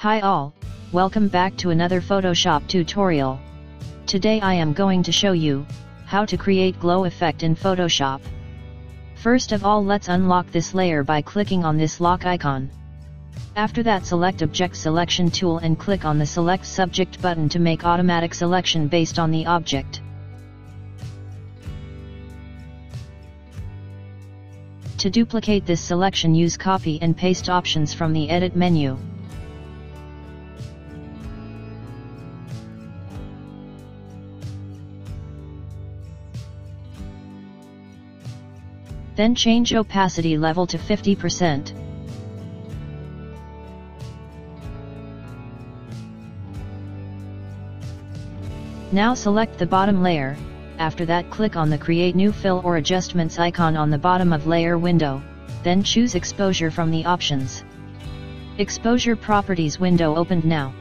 Hi all, welcome back to another Photoshop tutorial. Today I am going to show you, how to create glow effect in Photoshop. First of all let's unlock this layer by clicking on this lock icon. After that select Object Selection tool and click on the Select Subject button to make automatic selection based on the object. To duplicate this selection use copy and paste options from the edit menu. Then change opacity level to 50%. Now select the bottom layer, after that click on the Create New Fill or Adjustments icon on the bottom of Layer window, then choose Exposure from the options. Exposure Properties window opened now.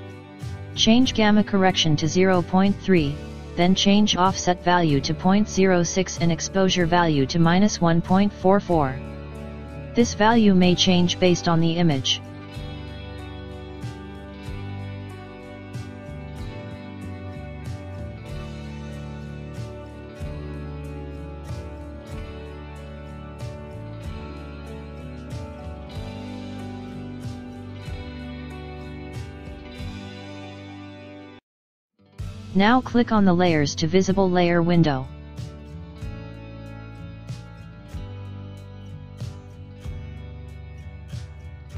Change Gamma Correction to 0.3, then change offset value to 0.06 and exposure value to minus 1.44. This value may change based on the image. Now click on the Layers to Visible Layer window.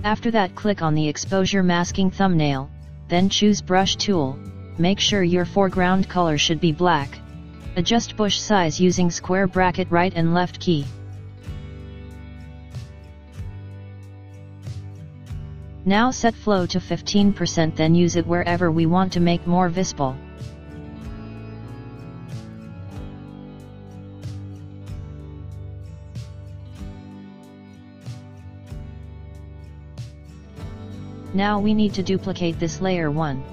After that click on the Exposure Masking thumbnail, then choose Brush tool, make sure your foreground color should be black. Adjust brush size using square bracket right and left key. Now set flow to 15% then use it wherever we want to make more visible. Now we need to duplicate this layer 1.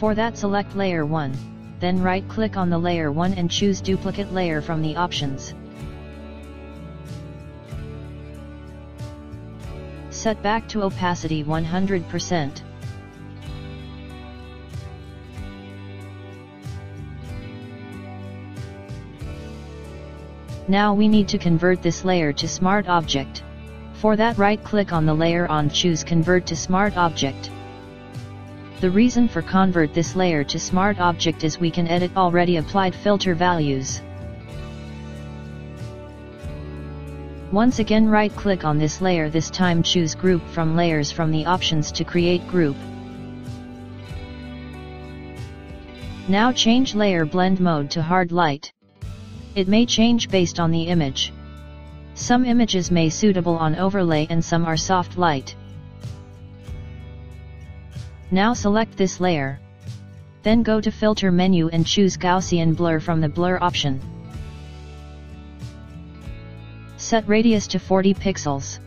For that select layer 1, then right click on the layer 1 and choose duplicate layer from the options. Set back to opacity 100%. Now we need to convert this layer to Smart Object. For that right click on the layer on choose convert to smart object. The reason for convert this layer to smart object is we can edit already applied filter values. Once again right click on this layer this time choose group from layers from the options to create group. Now change layer blend mode to hard light. It may change based on the image. Some images may suitable on overlay and some are soft light. Now select this layer. Then go to filter menu and choose Gaussian blur from the blur option. Set radius to 40 pixels.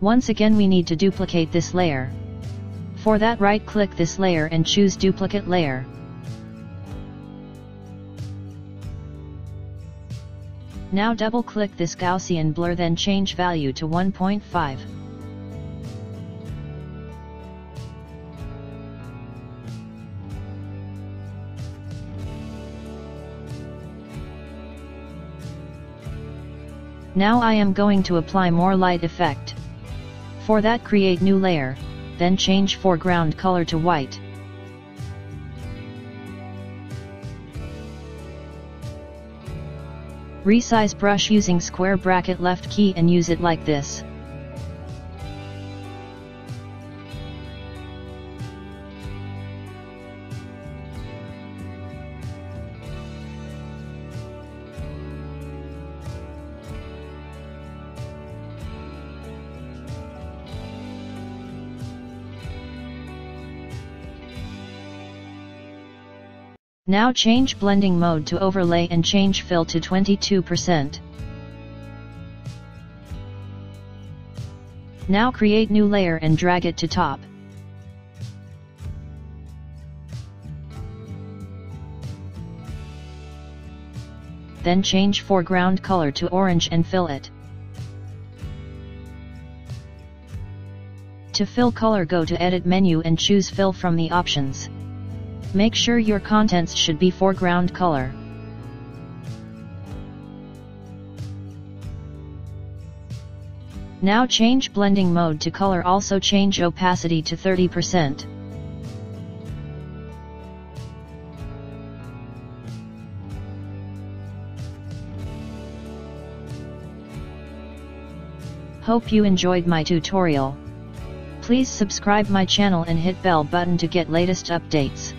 Once again we need to duplicate this layer. For that right click this layer and choose duplicate layer. Now double click this Gaussian blur then change value to 1.5. Now I am going to apply more light effect. For that create new layer, then change foreground color to white. Resize brush using square bracket left key and use it like this. Now change blending mode to overlay and change fill to 22%. Now create new layer and drag it to top. Then change foreground color to orange and fill it. To fill color go to edit menu and choose fill from the options. Make sure your contents should be foreground color. Now change blending mode to color also change opacity to 30%. Hope you enjoyed my tutorial. Please subscribe my channel and hit bell button to get latest updates.